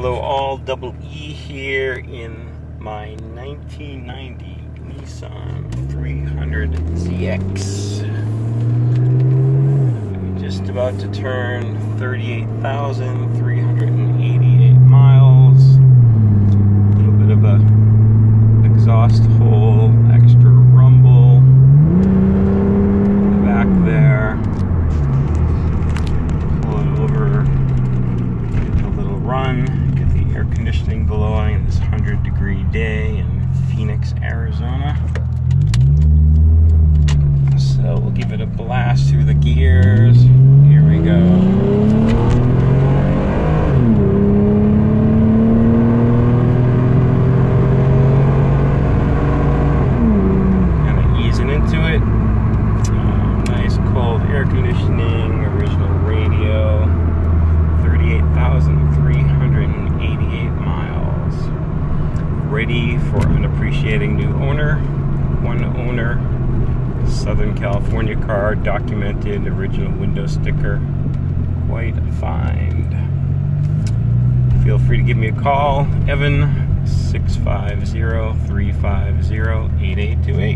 Hello all, Double E here in my 1990 Nissan 300ZX. Just about to turn 38,388 miles. A little bit of a exhaust hole, extra rumble in the back there. Pull it over, get a little run, get the air conditioning blowing in this 100 degree day in Phoenix, Arizona. So we'll give it a blast through the gears. Here we go. Kind of easing into it. Uh, nice cold air conditioning, original radio, 38,388 miles. Ready for an appreciating new owner. One owner, Southern California car, documented, original window sticker. Quite a find. Feel free to give me a call, Evan, 650 350 8828. Thanks for watching.